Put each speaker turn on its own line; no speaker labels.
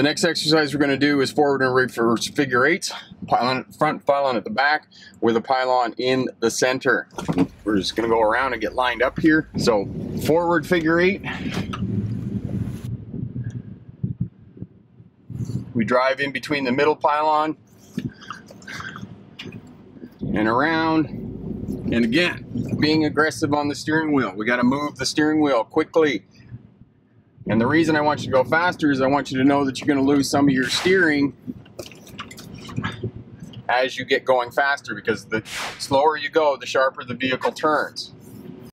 The next exercise we're going to do is forward and reverse figure eights, pylon front, pylon at the back, with a pylon in the center. We're just going to go around and get lined up here. So forward figure eight. We drive in between the middle pylon and around. And again, being aggressive on the steering wheel. We got to move the steering wheel quickly. And the reason I want you to go faster is I want you to know that you're going to lose some of your steering as you get going faster because the slower you go, the sharper the vehicle turns.